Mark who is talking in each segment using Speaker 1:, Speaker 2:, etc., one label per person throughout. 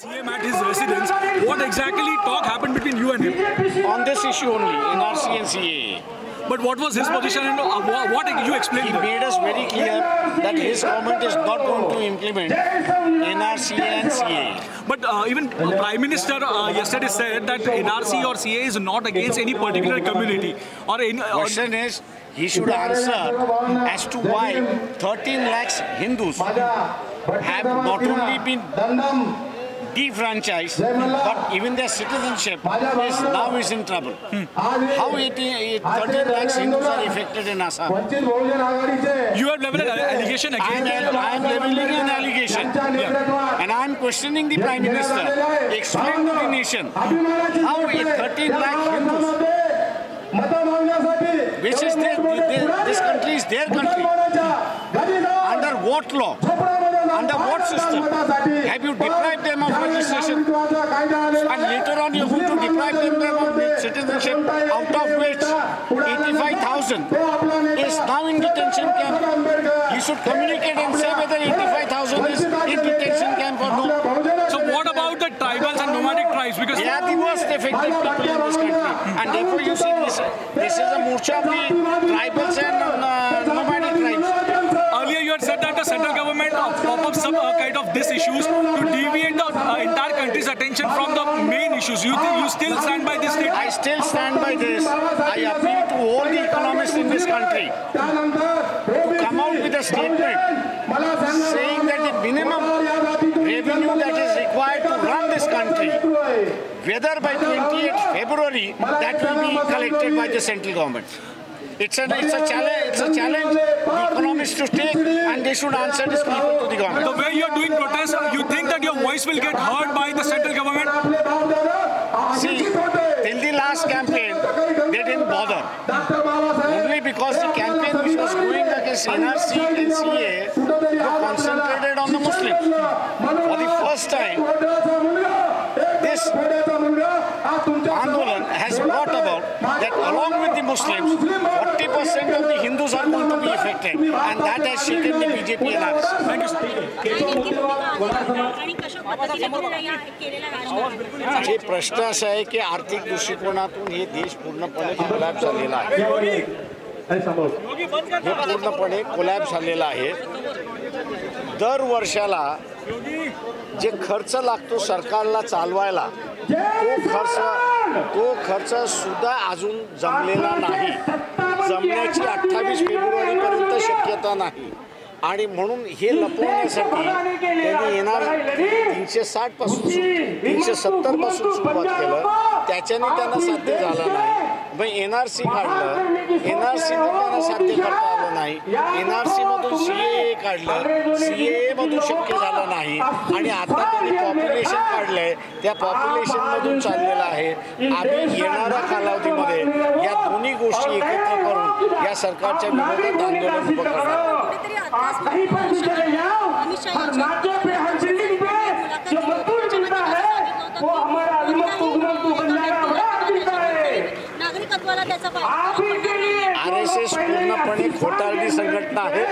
Speaker 1: CM at his residence. What exactly talk happened between you and him?
Speaker 2: On this issue only, NRC and CAA.
Speaker 1: But what was his position and uh, wha- what you explained?
Speaker 2: He made us very clear that his government is not going to implement NRC and CAA.
Speaker 1: But uh, even uh, Prime Minister uh, yesterday said that NRC or CA is not against any particular community or any. Or,
Speaker 2: Question is, he should answer as to why 13 lakhs Hindus have not only been defranchised, but even their citizenship is now is in trouble. Hmm. hmm. How 30 13 lakhs Hindus are affected in Assam?
Speaker 1: You have leveled an allegation again.
Speaker 2: I am leveling an allegation. Yeah. And I am questioning the Prime Minister. Explain to the nation how 13 lakh Hindus which is their, their, this country is their country. Under what law? Under what system? Have you deprived them of registration? And later on you going to deprive them of citizenship, out of which 85,000 is now in detention camp. You should communicate and say whether 85,000 is in detention camp or no.
Speaker 1: So what about the tribals and nomadic tribes? Because
Speaker 2: They are the worst affected people in this country. And therefore you see this, this is a morcha of the
Speaker 1: issues to deviate the uh, entire country's attention from the main issues. You you still stand by this statement?
Speaker 2: I still stand by this. I appeal to all the economists in this country to come out with a statement saying that the minimum revenue that is required to run this country, whether by 28th February, that will be collected by the central government. It's it's a challenge. It's a challenge the to take, and they should answer this people to the government.
Speaker 1: The way you are doing protests, you think that your voice will get heard by the central government?
Speaker 2: See, till the last campaign, they didn't bother. Only because the campaign which was going against NRC and CA were concentrated on the Muslims. For the first time, this Andolan has brought about that along with the Muslims, 40% of the Hindus are going to be affected. And that has shaken the BJP analysis.
Speaker 1: Thank you,
Speaker 2: जे प्रश्न असा आहे की आर्थिक दृष्टिकोनातून हे देश पूर्णपणे कोलॅप झालेला आहे हे पूर्णपणे कोलॅप झालेला आहे दर वर्षाला जे खर्च लागतो सरकारला चालवायला तो खर्च तो खर्च सुद्धा अजून जमलेला नाही. जमण्याची अठ्ठावीस फेब्रुवारीपर्यंत शक्यता नाही. आणि म्हणून हे लपवण्यासाठी त्यांनी येणार तीनशे साठपासून तीनशे सत्तरपासून सुरुवात केलं. त्याच्याने त्यांना साध्य झाला नाही. मग एन आर सी काढलं. एन आर सी त्यांना साध्य करता आलं नाही. एन आर सी मधून सी ए काढलं. सी ए मधून शक्य झालं नाही. आणि आता त्यांनी पॉप्युलेशन काढलंय. त्या पॉप्युलेशन मधून चाललेलं आहे. आम्ही येणाऱ्या कालावधीमध्ये या दोन्ही गोष्टी एकत्र करून या सरकारच्या विरोधात आंदोलन उभं करणार आर एस एस पूर्णपणे खोटारडी संघटना आहे.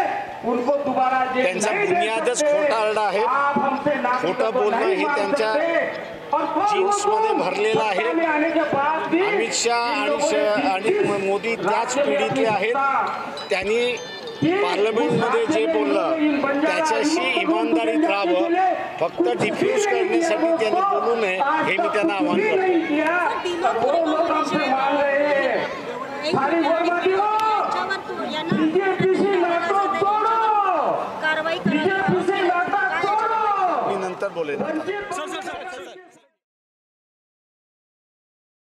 Speaker 2: त्यांचा बुनियादच खोटारडा आहे. खोटं बोलणं हे त्यांच्या जीन्समध्ये भरलेलं आहे. अमित शहा आणि श- आणि मोदी त्याच पिढीतले आहेत. त्यांनी पार्लमेंटमध्ये जे बोललं त्याच्याशी इमानदारीत राहावं. फक्त डिफ्यूज करण्यासाठी त्यांनी बोलू नये हे मी त्यांना आवाहन करतो. कार्रवाई
Speaker 1: बर्बादियों बोले